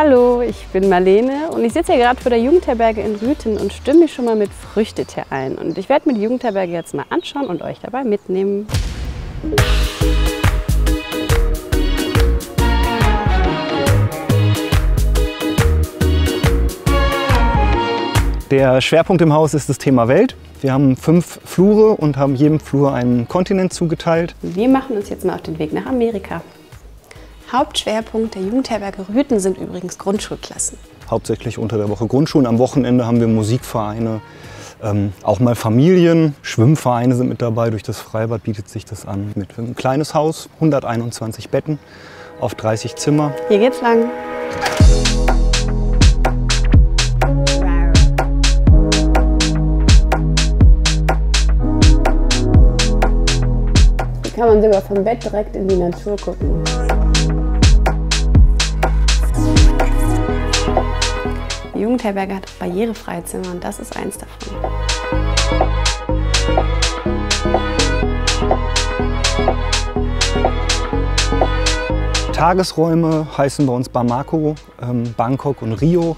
Hallo, ich bin Marlene und ich sitze hier gerade vor der Jugendherberge in Rüthen und stimme mich schon mal mit Früchtetee ein. Und ich werde mir die Jugendherberge jetzt mal anschauen und euch dabei mitnehmen. Der Schwerpunkt im Haus ist das Thema Welt. Wir haben fünf Flure und haben jedem Flur einen Kontinent zugeteilt. Wir machen uns jetzt mal auf den Weg nach Amerika. Hauptschwerpunkt der Jugendherberge Rüthen sind übrigens Grundschulklassen. Hauptsächlich unter der Woche Grundschulen. Am Wochenende haben wir Musikvereine, ähm, auch mal Familien. Schwimmvereine sind mit dabei. Durch das Freibad bietet sich das an. Mit einem kleines Haus, 121 Betten auf 30 Zimmer. Hier geht's lang. Hier kann man sogar vom Bett direkt in die Natur gucken. Die Jugendherberge hat barrierefreie Zimmer und das ist eins davon. Tagesräume heißen bei uns Bamako, ähm, Bangkok und Rio.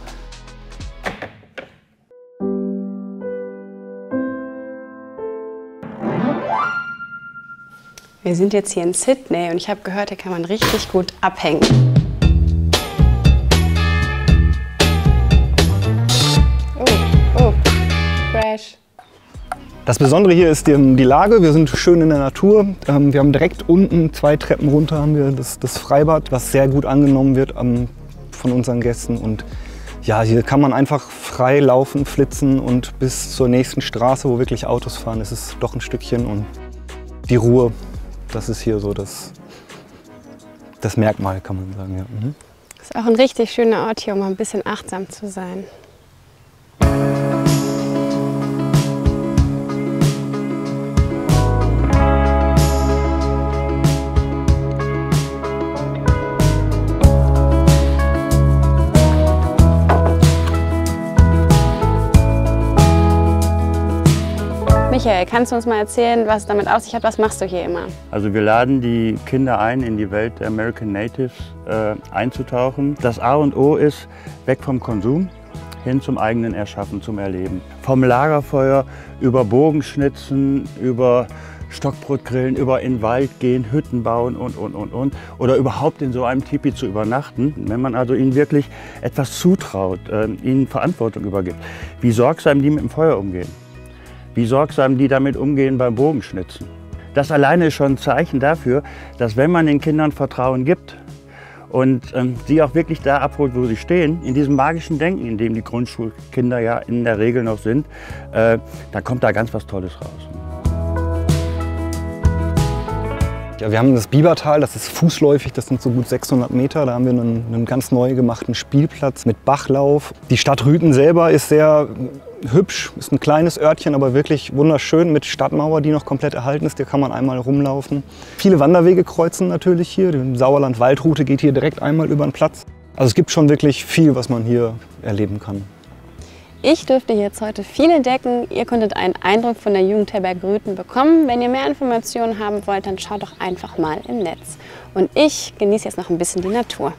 Wir sind jetzt hier in Sydney und ich habe gehört, hier kann man richtig gut abhängen. Das Besondere hier ist die, Lage. Wir sind schön in der Natur. Ähm, wir haben direkt unten zwei Treppen runter haben wir das, das Freibad, was sehr gut angenommen wird ähm, von unseren Gästen. Und ja, hier kann man einfach frei laufen, flitzen und bis zur nächsten Straße, wo wirklich Autos fahren, ist es doch ein Stückchen. Und die Ruhe, das ist hier so das, das Merkmal, kann man sagen. Ja. Mhm. Ist auch ein richtig schöner Ort hier, um ein bisschen achtsam zu sein. Michael, kannst du uns mal erzählen, was es damit auf sich hat? Was machst du hier immer? Also wir laden die Kinder ein, in die Welt der American Natives äh, einzutauchen. Das A und O ist weg vom Konsum hin zum eigenen Erschaffen, zum Erleben. Vom Lagerfeuer über Bogenschnitzen, über Stockbrotgrillen, über in den Wald gehen, Hütten bauen und, und, und, und. Oder überhaupt in so einem Tipi zu übernachten. Wenn man also ihnen wirklich etwas zutraut, äh, ihnen Verantwortung übergibt, wie sorgsam die mit dem Feuer umgehen wie sorgsam die damit umgehen beim Bogenschnitzen. Das alleine ist schon ein Zeichen dafür, dass wenn man den Kindern Vertrauen gibt und ähm, sie auch wirklich da abholt, wo sie stehen, in diesem magischen Denken, in dem die Grundschulkinder ja in der Regel noch sind, äh, dann kommt da ganz was Tolles raus. Ja, wir haben das Bibertal, das ist fußläufig, das sind so gut 600 Meter. Da haben wir einen, einen ganz neu gemachten Spielplatz mit Bachlauf. Die Stadt Rüthen selber ist sehr hübsch, ist ein kleines Örtchen, aber wirklich wunderschön mit Stadtmauer, die noch komplett erhalten ist. Hier kann man einmal rumlaufen. Viele Wanderwege kreuzen natürlich hier. Die Sauerland-Waldroute geht hier direkt einmal über den Platz. Also es gibt schon wirklich viel, was man hier erleben kann. Ich durfte jetzt heute viel entdecken. Ihr konntet einen Eindruck von der Jugendherberge Rüthen bekommen. Wenn ihr mehr Informationen haben wollt, dann schaut doch einfach mal im Netz. Und ich genieße jetzt noch ein bisschen die Natur.